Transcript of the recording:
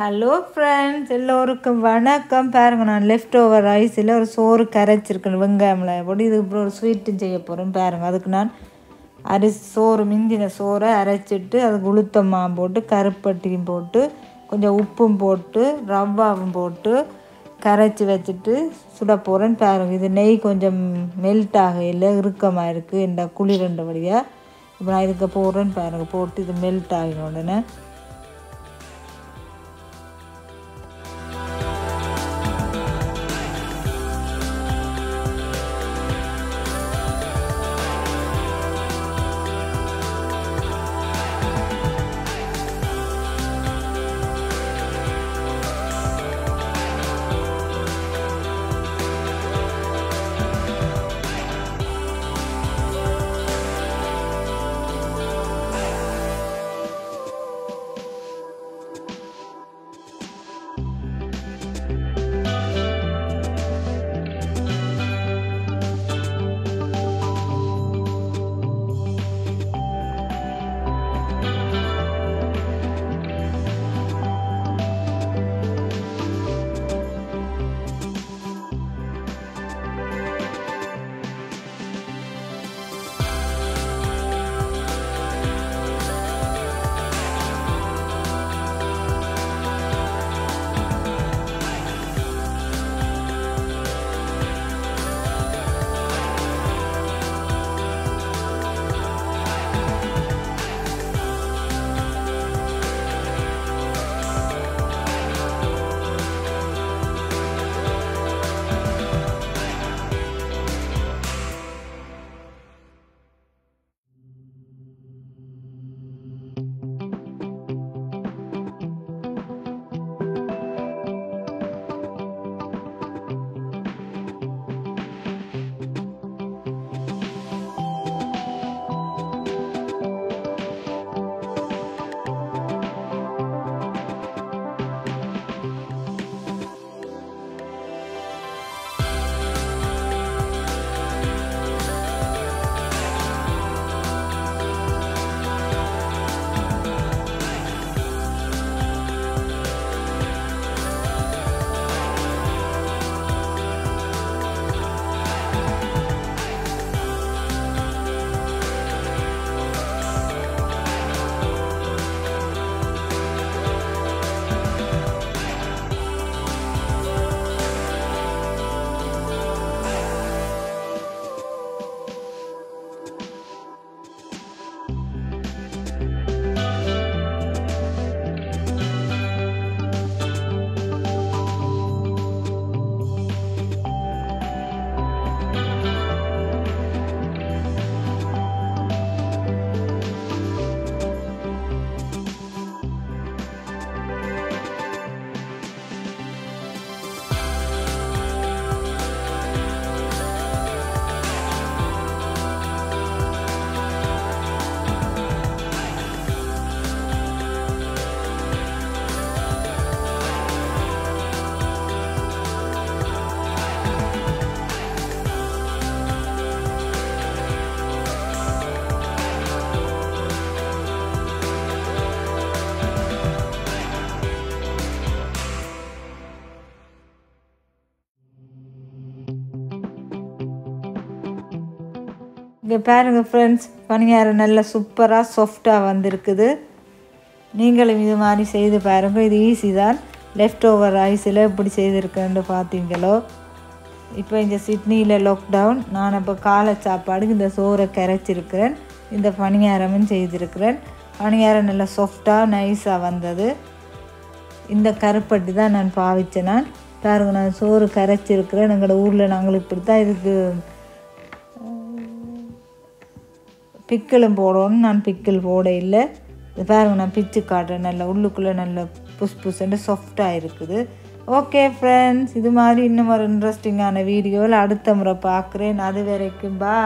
Hello friends எல்லோருக்கும் வணக்கம். பாருங்க நான் லெஃப்ட் ஓவர் ரைஸில் ஒரு சோறு கரைச்சிருக்கேன். வெங்காயமில். போட்டு இதுக்கு அப்புறம் ஒரு ஸ்வீட்டும் செய்ய போகிறேன் பாருங்கள் அதுக்கு நான் அரிசி சோறு மிஞ்சின சோறை அரைச்சிட்டு அதுக்கு உளுத்தம்மா போட்டு கருப்பட்டியும் போட்டு கொஞ்சம் உப்பும் போட்டு ரவ்வாவும் போட்டு கரைச்சி வச்சுட்டு சுட போகிறேன் பாருங்க. இது நெய் கொஞ்சம் மெல்ட் ஆகையில் இறுக்கமாக இருக்குது இந்த குளிரண்டபடியாக இப்போ நான் இதுக்கு போடுறேன்னு பாருங்க. போட்டு இது மெல்ட் ஆகின உடனே. இங்கே பாருங்கள் ஃப்ரெண்ட்ஸ் பணியாரம் நல்லா சூப்பராக சாஃப்டாக வந்திருக்குது. நீங்களும் இது மாதிரி செய்து பாருங்கள் இது ஈஸி தான். லெஃப்ட் ஓவர் ஐஸில் எப்படி செய்திருக்கேன்னு பார்த்தீங்களோ இப்போ இந்த சிட்னியில் லாக்டவுன் நான் இப்போ காலை சாப்பாடுக்கு இந்த சோறை கரைச்சிருக்கிறேன். இந்த பணியாரமும் செய்திருக்கிறேன். பணியாரம் நல்லா சாஃப்டாக நைஸாக வந்தது. இந்த கருப்பட்டி தான் நான் பாவிச்சேன் நான். பாருங்கள் நான் சோறு கரைச்சிருக்கிறேன். எங்களோட ஊரில் நாங்கள் இப்படி தான் இதுக்கு பிக்கிளும் போடணும்னு நான் பிக்கிள் போட இல்லை பாருங்க நான் பிச்சு காட்டுறேன். நல்லா உள்ளுக்குள்ளே நல்ல புஸ் புஸ்ன்னு சாஃப்டாக இருக்குது. ஓகே ஃப்ரெண்ட்ஸ் இது மாதிரி இன்னும் ஒரு இன்ட்ரெஸ்டிங்கான வீடியோவில் அடுத்த முறை பார்க்குறேன். அது வரைக்கும் பா